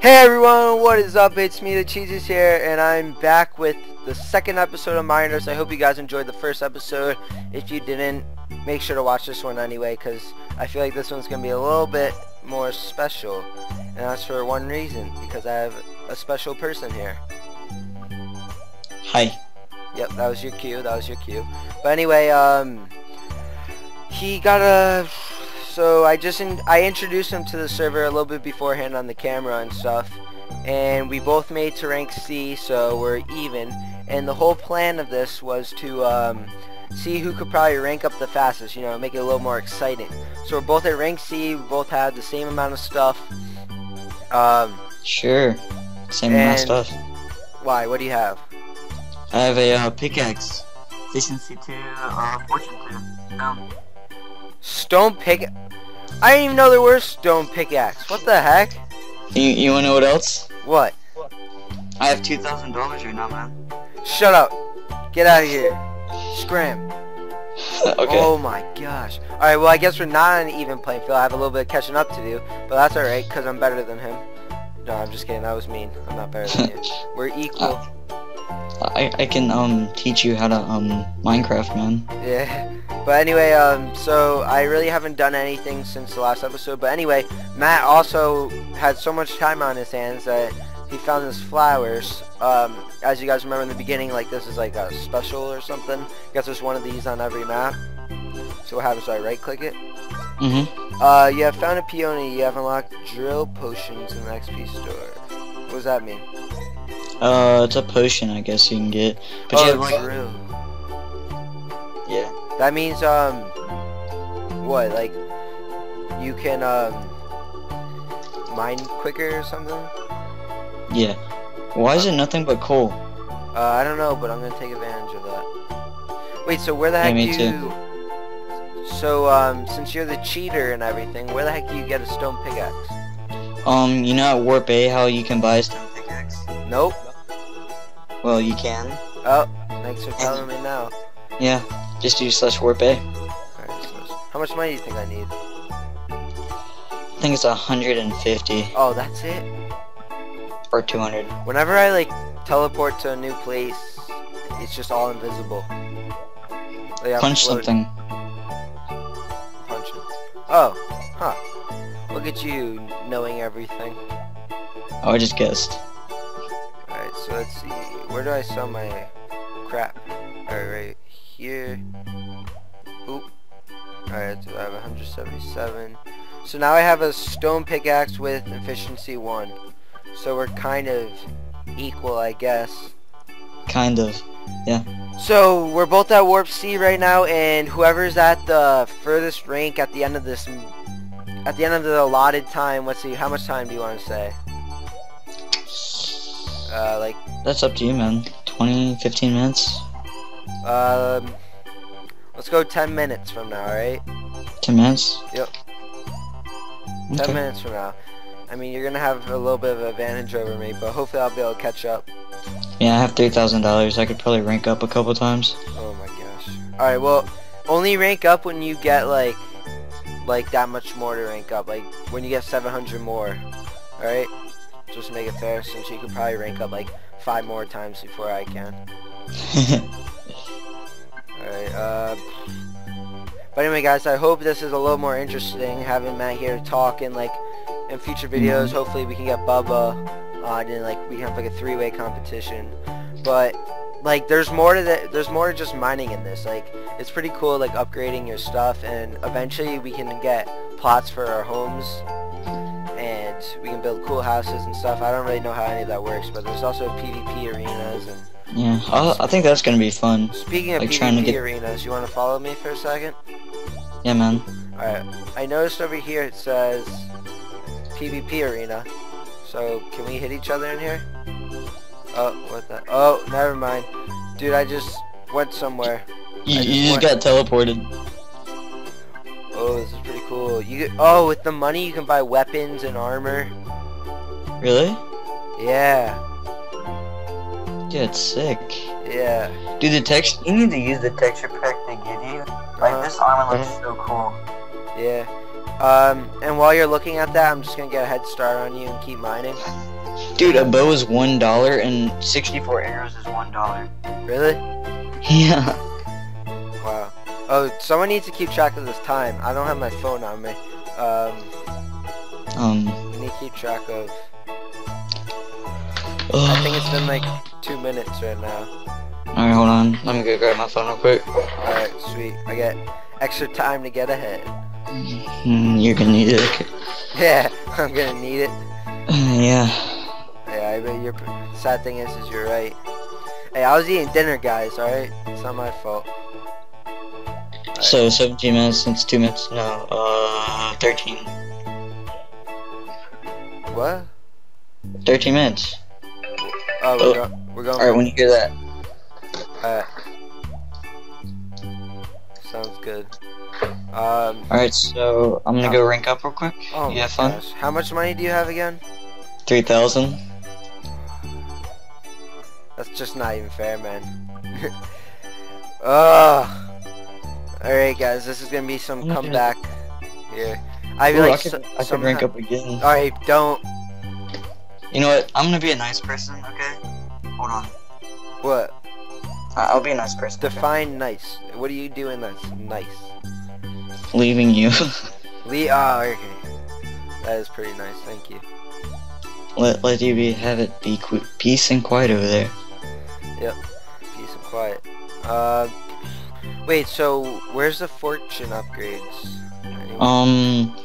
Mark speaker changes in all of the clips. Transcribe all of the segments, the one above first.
Speaker 1: Hey everyone, what is up? It's me, the Cheesius here, and I'm back with the second episode of Miners. I hope you guys enjoyed the first episode. If you didn't, make sure to watch this one anyway, because I feel like this one's going to be a little bit more special. And that's for one reason, because I have a special person here.
Speaker 2: Hi.
Speaker 1: Yep, that was your cue, that was your cue. But anyway, um, he got a so I just in, I introduced him to the server a little bit beforehand on the camera and stuff. And we both made to rank C so we're even. And the whole plan of this was to um, see who could probably rank up the fastest you know make it a little more exciting. So we're both at rank C we both had the same amount of stuff. Um,
Speaker 2: sure. Same amount of stuff.
Speaker 1: Why? What do you have?
Speaker 2: I have a uh, pickaxe. Efficiency 2 uh, fortune 2 um,
Speaker 1: Stone pick. I didn't even know there were stone pickaxe. What the heck?
Speaker 2: You, you wanna know what else?
Speaker 1: What?
Speaker 2: I have two thousand dollars right now, man.
Speaker 1: Shut up. Get out of here. Scram.
Speaker 2: okay.
Speaker 1: Oh my gosh. Alright, well I guess we're not on an even playing field. I have a little bit of catching up to do. But that's alright, because I'm better than him. No, I'm just kidding. That was mean. I'm not better than you. We're equal.
Speaker 2: I, I can um teach you how to um Minecraft, man.
Speaker 1: Yeah. But anyway, um, so I really haven't done anything since the last episode. But anyway, Matt also had so much time on his hands that he found his flowers. Um, as you guys remember in the beginning, like this is like a special or something. I guess there's one of these on every map. So what happens? So I right click it.
Speaker 2: Mm-hmm.
Speaker 1: Uh, you have found a peony. You have unlocked drill potions in the XP store. What does that mean?
Speaker 2: Uh, it's a potion, I guess you can get. But
Speaker 1: oh,
Speaker 2: you have like,
Speaker 1: drill.
Speaker 2: Yeah.
Speaker 1: That means, um, what, like, you can, um, mine quicker or something?
Speaker 2: Yeah. Why is it nothing but coal?
Speaker 1: Uh, I don't know, but I'm gonna take advantage of that. Wait, so where the
Speaker 2: Yeah,
Speaker 1: heck
Speaker 2: me
Speaker 1: do you... So, um, since you're the cheater and everything, where the heck do you get a stone pickaxe?
Speaker 2: Um, you know at Warp A how you can buy a stone pickaxe?
Speaker 1: Nope.
Speaker 2: Well, you can.
Speaker 1: Oh, thanks for telling me now.
Speaker 2: Yeah. Just do slash Warp A.
Speaker 1: Alright, how much money do you think I need?
Speaker 2: I think it's 150
Speaker 1: Oh, that's it?
Speaker 2: or 200.
Speaker 1: Whenever I, like, teleport to a new place, it's just all invisible. Oh, like,
Speaker 2: Punch something.
Speaker 1: Punch it. Oh, huh. Look at you knowing everything.
Speaker 2: Oh, I just guessed.
Speaker 1: Alright, so let's see. Where do I sell my crap? Alright, right here. Oop. Alright, so I have 177. So now I have a stone pickaxe with efficiency 1. So we're kind of equal, I guess.
Speaker 2: Kind of. Yeah.
Speaker 1: So we're both at Warp C right now, and whoever's at the furthest rank at the end of this, at the end of the allotted time, let's see, how much time do you want to say? Uh, like,
Speaker 2: That's up to you, man. 20, 15 minutes?
Speaker 1: Um, let's go 10 minutes from now, alright?
Speaker 2: 10 minutes?
Speaker 1: Yep. 10 minutes from now. I mean, you're gonna have a little bit of advantage over me, but hopefully I'll be able to catch up.
Speaker 2: Yeah, I have $3,000. I could probably rank up a couple times.
Speaker 1: Oh my gosh. Alright, well, only rank up when you get, like, like that much more to rank up. Like, when you get 700 more. Alright? Just to make it fair, since you could probably rank up, like, five more times before I can. Uh... But anyway, guys, I hope this is a little more interesting, having Matt here to talk, and, like, in future videos, hopefully we can get Bubba on, and, like, we can have, like, a three-way competition. But, like, there's more to that. there's more to just mining in this. Like, it's pretty cool, like, upgrading your stuff, and eventually we can get plots for our homes, we can build cool houses and stuff. I don't really know how any of that works, but there's also PvP arenas, and
Speaker 2: yeah, i I think that's gonna be fun.
Speaker 1: speaking of
Speaker 2: Like trying to get-
Speaker 1: arenas, you want to follow me for a second?
Speaker 2: Yeah, man.
Speaker 1: Alright, I noticed over here it says PvP arena. So, can we hit each other in here? Oh, what the? Oh, never mind. Dude, I just went somewhere.
Speaker 2: You,
Speaker 1: just
Speaker 2: you just got teleported.
Speaker 1: Oh, this is pretty cool. You get, oh, with the money you can buy weapons and armor.
Speaker 2: Really?
Speaker 1: Yeah,
Speaker 2: Yeah, it's sick.
Speaker 1: yeah.
Speaker 2: Dude, the text. You need to use the texture pack they give you. Like
Speaker 1: Uh-huh.
Speaker 2: this armor looks so cool.
Speaker 1: Yeah. Um, and while you're looking at that, I'm just gonna get a head start on you and keep mining.
Speaker 2: Dude, a bow is one dollar and sixty-four arrows is one dollar.
Speaker 1: Really?
Speaker 2: Yeah.
Speaker 1: Oh, someone needs to keep track of this time. I don't have my phone on me. Um,
Speaker 2: Um.
Speaker 1: we need to keep track of. I think it's been like two minutes right now.
Speaker 2: Alright, hold on. Let me go grab my phone real quick.
Speaker 1: Alright, sweet. I get extra time to get ahead.
Speaker 2: Mm, you're gonna need it.
Speaker 1: Yeah, I'm gonna need it.
Speaker 2: Uh, yeah.
Speaker 1: Yeah, I bet you're. Sad thing is, is you're right. Hey, I was eating dinner, guys. All right, it's not my fault.
Speaker 2: So 17 minutes since two minutes. No, uh, 13.
Speaker 1: what?
Speaker 2: 13 minutes.
Speaker 1: Oh,
Speaker 2: Oh.
Speaker 1: we're, go- we're going.
Speaker 2: Alright, when you hear that.
Speaker 1: Alright. Sounds good. Um.
Speaker 2: Alright, so I'm gonna go rank up real quick.
Speaker 1: Oh
Speaker 2: you have fun?
Speaker 1: gosh. How much money do you have again?
Speaker 2: 3,000.
Speaker 1: That's just not even fair, man. Ugh. Alright, guys, this is gonna be some
Speaker 2: I'm not gonna-
Speaker 1: comeback here. I feel
Speaker 2: Ooh, I
Speaker 1: like
Speaker 2: could,
Speaker 1: so-
Speaker 2: I could
Speaker 1: somehow-
Speaker 2: rank up again.
Speaker 1: Alright, don't.
Speaker 2: You know what? I'm gonna be a nice person, okay? Hold on.
Speaker 1: What?
Speaker 2: I- I'll be a nice person. okay?
Speaker 1: Define nice. What are you doing that's nice?
Speaker 2: Leaving you.
Speaker 1: Lee. Ah, okay. That is pretty nice. Thank you.
Speaker 2: let let you be have it be qu- peace and quiet over there.
Speaker 1: Yep, peace and quiet. Uh, wait. So where's the fortune upgrades? Anyone
Speaker 2: Um,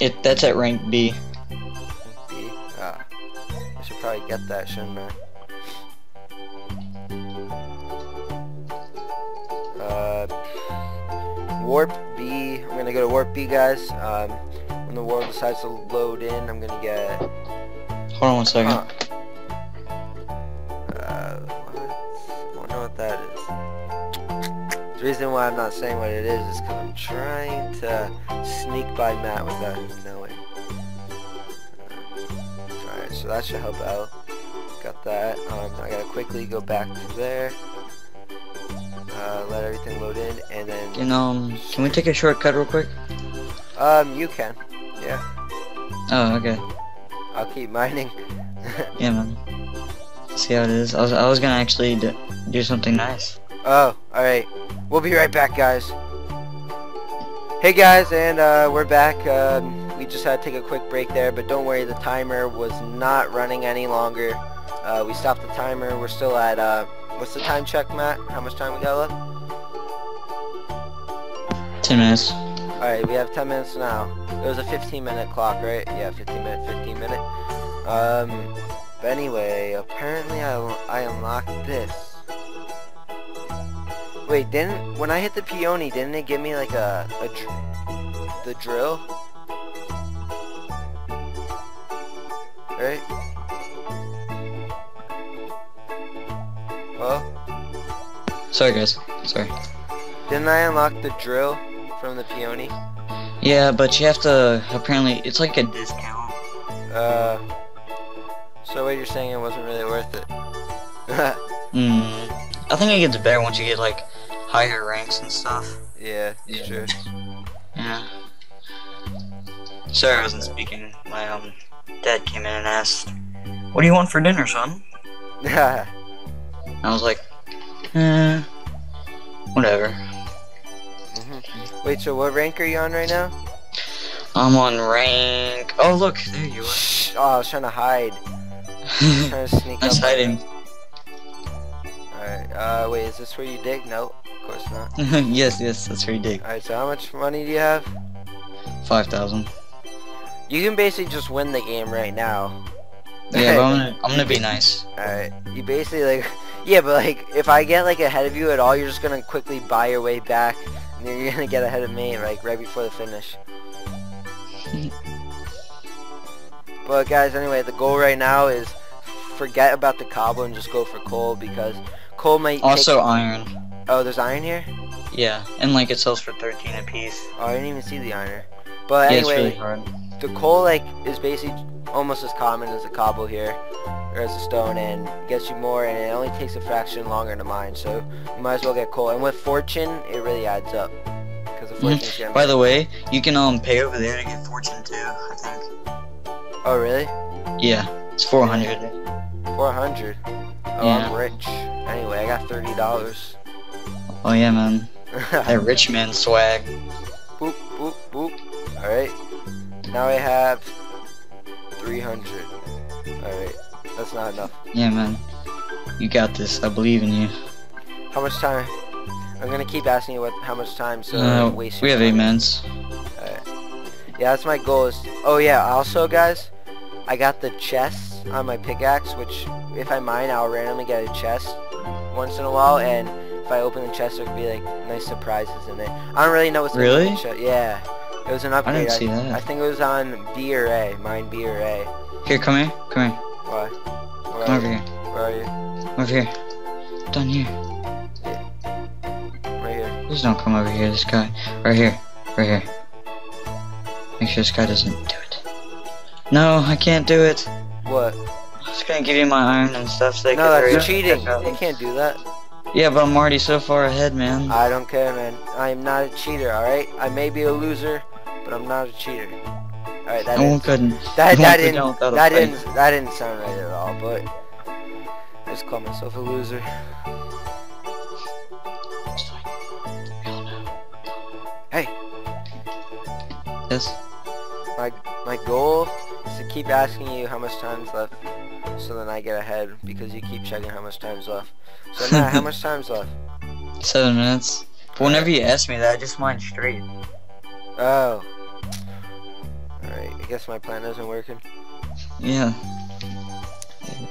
Speaker 2: it that's at rank B.
Speaker 1: see? Ah, I should probably get that, shouldn't I? Uh, warp B. I'm gonna go to warp B, guys. Um, when the world decides to load in, I'm gonna get.
Speaker 2: Hold on one second.
Speaker 1: Huh. Reason why I'm not saying what it is is because I'm trying to sneak by Matt without him knowing. Alright, so that should help out. Got that. Um, I gotta quickly go back to there. Uh, let everything load in, and then...
Speaker 2: Can um can we take a shortcut real quick?
Speaker 1: Um, you can. Yeah,
Speaker 2: Oh okay.
Speaker 1: I'll keep mining.
Speaker 2: Yeah man. See how it is. I was I was gonna actually do, do something nice.
Speaker 1: Oh, alright. We'll be right back, guys. Hey guys, and uh, we're back. Um, we just had to take a quick break there, but don't worry, the timer was not running any longer. Uh, we stopped the timer. We're still at, uh, what's the time check, Matt? How much time we got left?
Speaker 2: Ten minutes.
Speaker 1: Alright, we have 10 minutes now. It was a 15 minute clock, right? Yeah, 15 minute, 15 minute. Um, but anyway, apparently I, I unlocked this. Wait, didn't, when I hit the peony, didn't it give me like a, a dr- the drill? Right? Well,
Speaker 2: Sorry guys. Sorry.
Speaker 1: didn't I unlock the drill from the peony?
Speaker 2: Yeah, but you have to apparently it's like a discount.
Speaker 1: Uh, so what you're saying it wasn't really worth it?
Speaker 2: Hmm. I think it gets better once you get like higher ranks and stuff.
Speaker 1: yeah,
Speaker 2: Yeah.
Speaker 1: true.
Speaker 2: Yeah. Sorry I wasn't speaking. My um dad came in and asked, What do you want for dinner, son? Yeah. I was like, eh, whatever.
Speaker 1: Mhm. Wait, so what rank are you on right now?
Speaker 2: I'm on rank. Oh, look, there you
Speaker 1: Shh. Oh, I was trying to hide.
Speaker 2: are.
Speaker 1: trying to sneak
Speaker 2: I was
Speaker 1: up.
Speaker 2: hiding.
Speaker 1: Alright, uh, wait, is this where you dig? No, of course not.
Speaker 2: yes, yes, that's dig.
Speaker 1: Alright, so how much money do you have?
Speaker 2: 5,000.
Speaker 1: You can basically just win the game right now.
Speaker 2: Yeah, but I'm gonna, I'm gonna be nice.
Speaker 1: Alright, you basically like, yeah, but like, if I get like ahead of you at all, you're just gonna quickly buy your way back, and you're gonna get ahead of me, like, right before the finish. but guys, anyway, the goal right now is forget about the cobble and just go for coal, because coal might
Speaker 2: Also iron.
Speaker 1: Oh, there's iron here?
Speaker 2: Yeah, and like it sells for 13 a piece.
Speaker 1: Oh, I didn't even see the iron. But
Speaker 2: yeah,
Speaker 1: anyway,
Speaker 2: really
Speaker 1: the coal like is basically almost as common as a cobble here, or as a stone, and gets you more, and it only takes a fraction longer to mine. So you might as well get coal. And with fortune, it really adds up because the
Speaker 2: Mhm.
Speaker 1: fortune's getting.
Speaker 2: By the way, you can um pay over there to get fortune too. I think.
Speaker 1: oh really?
Speaker 2: Yeah. It's 400.
Speaker 1: 400? Oh, yeah. I'm rich. Anyway, I got $30.
Speaker 2: Oh yeah, man. that rich man swag.
Speaker 1: Boop, boop, boop. Alright. Now I have 300. Alright. That's not enough.
Speaker 2: Yeah, man. You got this. I believe in you.
Speaker 1: How much time? I'm gonna keep asking you what how much time so uh, waste
Speaker 2: We have eight minutes.
Speaker 1: Yeah, that's my goal is oh yeah, also guys, I got the chest on my pickaxe, which if I mine I'll randomly get a chest once in a while and if I open the chest there could be like nice surprises in it. I don't really know what's
Speaker 2: really?
Speaker 1: in. Yeah. It was an upgrade.
Speaker 2: I didn't see that.
Speaker 1: I think it was on B or A, mine B or A.
Speaker 2: Here, come here, come here.
Speaker 1: Why?
Speaker 2: Where come over here.
Speaker 1: Where are you?
Speaker 2: Over here. Down here.
Speaker 1: Right here.
Speaker 2: Please don't come over here, this guy. Right here. Right here. Make sure this guy doesn't do it. No, I can't do it.
Speaker 1: What?
Speaker 2: I'm just gonna give you my iron and stuff so they
Speaker 1: No, that's cheating. You can't do that.
Speaker 2: Yeah, but I'm already so far ahead, man.
Speaker 1: I don't care, man. I am not a cheater, alright? I may be a loser, but I'm not a cheater. Alright, that oh,
Speaker 2: no couldn't.
Speaker 1: That, oh, that, didn't, that, didn't, that didn't sound right at all, but... I just call myself a loser. Hey!
Speaker 2: Yes?
Speaker 1: My, my goal is to keep asking you how much time's left, so then I get ahead, because you keep checking how much time's left. So now, how much time's left?
Speaker 2: Seven minutes. But whenever you ask me that, I just mind straight.
Speaker 1: Oh. Alright, I guess my plan isn't working.
Speaker 2: Yeah.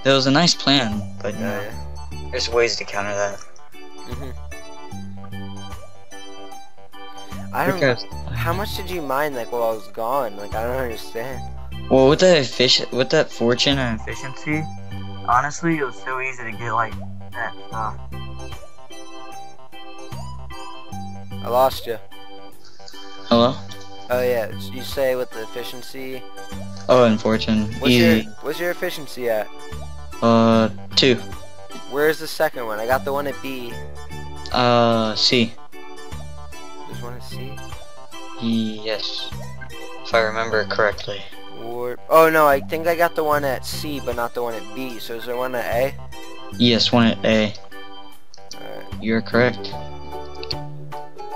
Speaker 2: It was a nice plan, but yeah, yeah. there's ways to counter that.
Speaker 1: Mm hmm I don't. Because, how much did you mine like while I was gone? Like I don't understand.
Speaker 2: Well, with that efficient, with that fortune and efficiency, honestly, it was so easy to get like that stuff.
Speaker 1: I lost you.
Speaker 2: Hello.
Speaker 1: Oh yeah, you say with the efficiency.
Speaker 2: Oh, and fortune.
Speaker 1: What's Easy. your What's your efficiency at?
Speaker 2: Uh, two.
Speaker 1: Where's the second one? I got the one at B.
Speaker 2: Uh, C.
Speaker 1: There's one at C.
Speaker 2: Yes, if I remember correctly.
Speaker 1: Oh no, I think I got the one at C, but not the one at B. So is there one at A?
Speaker 2: Yes, one at A. Right. You're correct.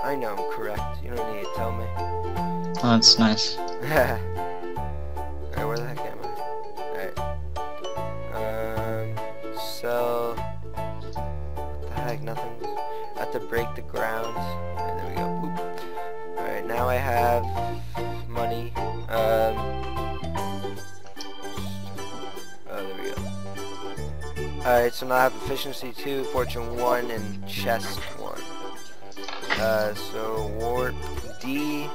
Speaker 1: I know I'm correct. You don't need to tell me.
Speaker 2: Oh, that's nice.
Speaker 1: Alright, where the heck am I? Alright. Um, so... What the heck, nothing. I have to break the ground. And there we go. Alright, now I have Alright, so now I have efficiency 2, fortune 1, and chest 1. Uh, so warp D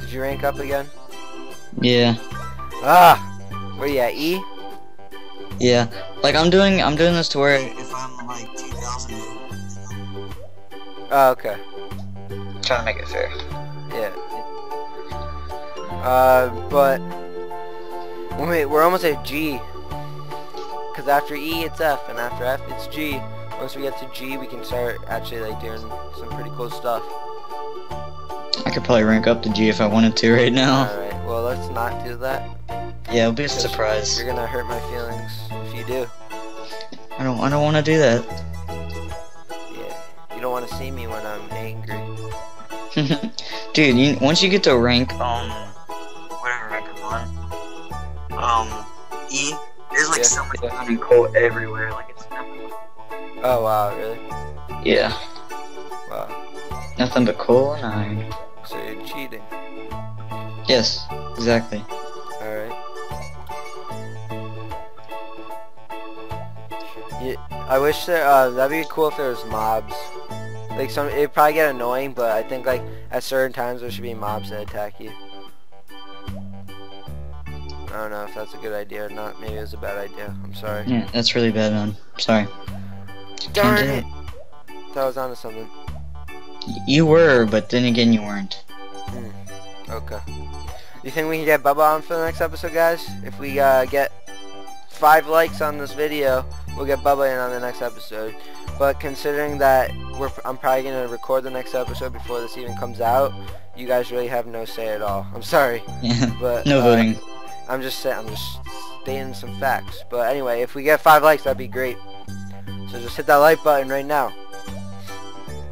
Speaker 1: Did you rank up again?
Speaker 2: Yeah.
Speaker 1: Ah! Where you at, E?
Speaker 2: Yeah. Like, I'm doing, I'm doing this to where if I'm like 2,000...
Speaker 1: Oh, okay.
Speaker 2: trying to make it fair.
Speaker 1: Yeah. Uh, but... Wait, we're almost at G. Because after E, it's F, and after F, it's G. Once we get to G, we can start actually, like, doing some pretty cool stuff.
Speaker 2: I could probably rank up to G if I wanted to right now.
Speaker 1: Alright, well let's not do that.
Speaker 2: Yeah, it'll be a surprise.
Speaker 1: You're gonna hurt my feelings if you do.
Speaker 2: I don't I don't wanna do that.
Speaker 1: Yeah. You don't wanna see me when I'm angry.
Speaker 2: Dude, you, once you get to rank um whatever rank I'm on, um E, there's like yeah. so much diamond coal everywhere, like it's nothing.
Speaker 1: Oh wow, really?
Speaker 2: Yeah.
Speaker 1: Wow.
Speaker 2: Nothing but coal and iron.
Speaker 1: So you're cheating.
Speaker 2: Yes, exactly.
Speaker 1: Alright. Yeah, I wish there, uh, that'd be cool if there was mobs. Like some, it'd probably get annoying, but I think like at certain times there should be mobs that attack you. I don't know if that's a good idea or not. Maybe it was a bad idea. I'm sorry.
Speaker 2: Yeah, that's really bad, man. Sorry.
Speaker 1: Darn it! I was onto something.
Speaker 2: You were, but then again you weren't.
Speaker 1: Hmm. Okay. You think we can get Bubba on for the next episode, guys? If we uh, get five likes on this video, we'll get Bubba in on the next episode. But considering that we're, I'm probably going to record the next episode before this even comes out, you guys really have no say at all. I'm sorry.
Speaker 2: Yeah.
Speaker 1: But
Speaker 2: no
Speaker 1: uh,
Speaker 2: voting.
Speaker 1: I'm just saying. I'm just stating some facts. But anyway, if we get five likes, that'd be great. So just hit that like button right now.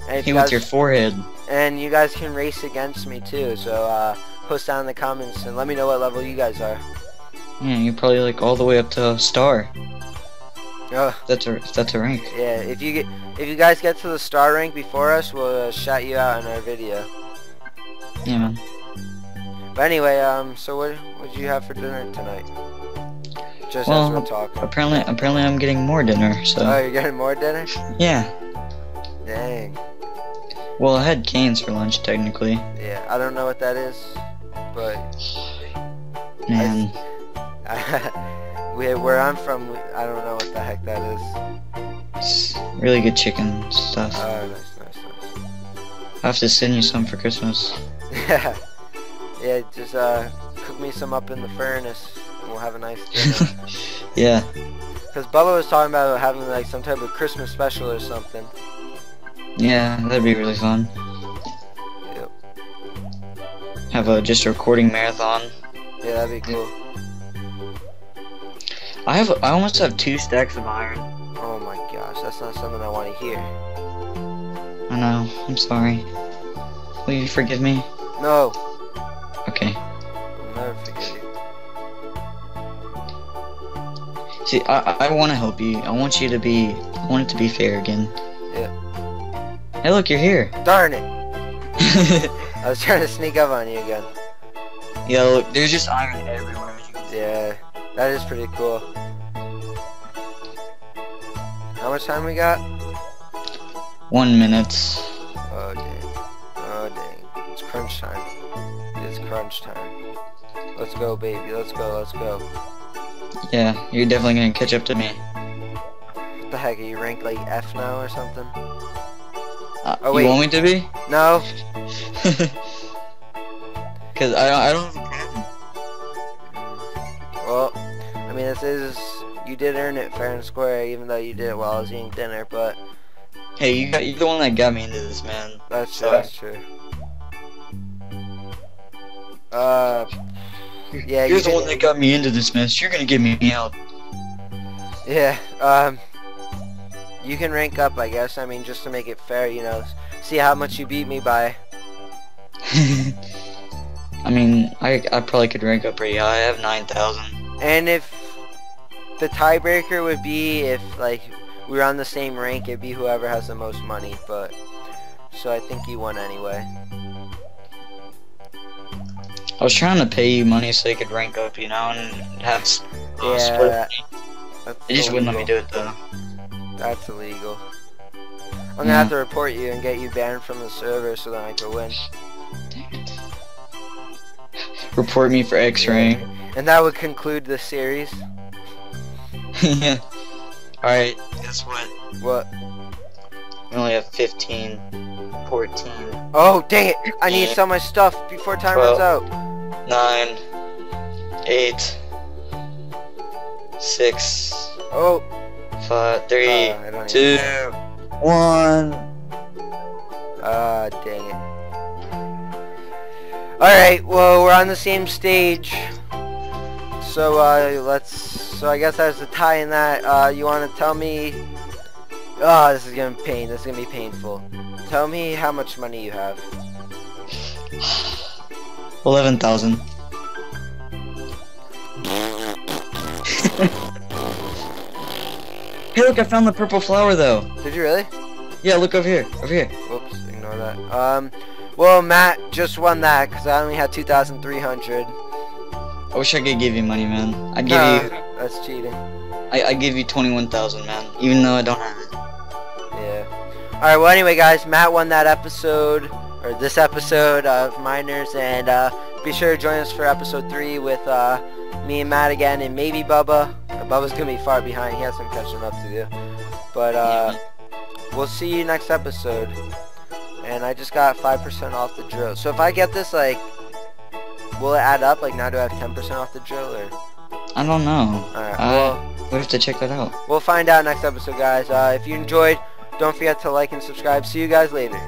Speaker 2: And if you guys, with your forehead.
Speaker 1: And you guys can race against me too. So uh, post down in the comments and let me know what level you guys are.
Speaker 2: Yeah, you're probably like all the way up to star.
Speaker 1: Oh.
Speaker 2: That's a that's a rank.
Speaker 1: Yeah, if you get if you guys get to the star rank before us, we'll uh, shout you out in our video.
Speaker 2: Yeah, man.
Speaker 1: But anyway, um, so what what did you have for dinner tonight? Just
Speaker 2: well,
Speaker 1: as we're talking.
Speaker 2: Apparently, apparently I'm getting more dinner. So.
Speaker 1: Oh, you're getting more dinner?
Speaker 2: Yeah.
Speaker 1: Dang.
Speaker 2: Well, I had Cane's for lunch technically.
Speaker 1: Yeah, I don't know what that is, but.
Speaker 2: Man.
Speaker 1: I, where I'm from, I don't know what the heck that is.
Speaker 2: It's really good chicken stuff.
Speaker 1: Oh, nice, nice, nice.
Speaker 2: I have to send you some for Christmas.
Speaker 1: Yeah. Yeah, just uh, cook me some up in the furnace, and we'll have a nice dinner.
Speaker 2: yeah.
Speaker 1: Because Bubba was talking about having like some type of Christmas special or something.
Speaker 2: Yeah, that'd be really fun.
Speaker 1: Yep.
Speaker 2: Have a just a recording marathon.
Speaker 1: Yeah, that'd be cool.
Speaker 2: I have I almost have two stacks of iron.
Speaker 1: Oh my gosh, that's not something I want to hear.
Speaker 2: I know. I'm sorry. Will you forgive me?
Speaker 1: No.
Speaker 2: See, I I want to help you. I want you to be. I want it to be fair again.
Speaker 1: Yeah.
Speaker 2: Hey, look, you're here.
Speaker 1: Darn it! I was trying to sneak up on you again.
Speaker 2: Yeah, look, there's just iron everywhere.
Speaker 1: Yeah, that is pretty cool. How much time we got?
Speaker 2: One minute.
Speaker 1: Oh dang. Oh dang. It's crunch time. It's crunch time. Let's go, baby. Let's go. Let's go.
Speaker 2: Yeah, you're definitely gonna catch up to me.
Speaker 1: What the heck? Are you ranked like F now or something?
Speaker 2: Uh, oh wait. You want me to be?
Speaker 1: No.
Speaker 2: Cause I I don't have a problem.
Speaker 1: Well, I mean this is you did earn it fair and square, even though you did it while I was eating dinner. But
Speaker 2: hey, you got, you're the one that got me into this, man.
Speaker 1: That's true. That's true. Uh, yeah.
Speaker 2: You're you the one that got me into this mess. You're gonna get me out.
Speaker 1: Yeah. Um. You can rank up, I guess. I mean, just to make it fair, you know, see how much you beat me by.
Speaker 2: I mean, I I probably could rank up pretty high. I have nine thousand.
Speaker 1: And if the tiebreaker would be if like we were on the same rank, it'd be whoever has the most money. But so I think you won anyway.
Speaker 2: I was trying to pay you money so you could rank up, you know, and have uh, yeah, split. They just wouldn't let me do it though.
Speaker 1: That's illegal. I'm gonna have to report you and get you banned from the server so that I can win.
Speaker 2: Report me for X-ray.
Speaker 1: And that would conclude the series.
Speaker 2: yeah. Alright, guess what?
Speaker 1: What?
Speaker 2: We only have 15, 14.
Speaker 1: Oh, dang it! I need some of my stuff before time 12, runs out.
Speaker 2: Nine, eight, six.
Speaker 1: Oh.
Speaker 2: Five, three, uh, two, one.
Speaker 1: Ah, uh, dang it. Alright, well, we're on the same stage. So, uh, let's... So, I guess that's a tie in that. Uh, you want to tell me... Oh, this is gonna be pain. This is gonna be painful. Tell me how much money you have.
Speaker 2: Eleven thousand. Hey, look, I found the purple flower, though.
Speaker 1: Did you really?
Speaker 2: Yeah, look over here. Over here.
Speaker 1: Whoops, ignore that. Um, well, Matt just won that because I only had 2,300.
Speaker 2: I wish I could give you money, man. I give no, you...
Speaker 1: that's cheating.
Speaker 2: I, I give you 21,000, man. Even though I don't have it.
Speaker 1: Yeah. Alright, well, anyway, guys, Matt won that episode, or this episode of Miners, and, uh, be sure to join us for episode 3 with, uh, me and Matt again, and maybe Bubba. Bubba's gonna be far behind. He has some catching up to do. But uh, we'll see you next episode. And I just got 5% off the drill. So if I get this, like, will it add up? Like now do I have 10% off the drill or?
Speaker 2: I don't know.
Speaker 1: Alright, well.
Speaker 2: We have to check that out.
Speaker 1: We'll find out next episode, guys. Uh, if you enjoyed, don't forget to like and subscribe. See you guys later.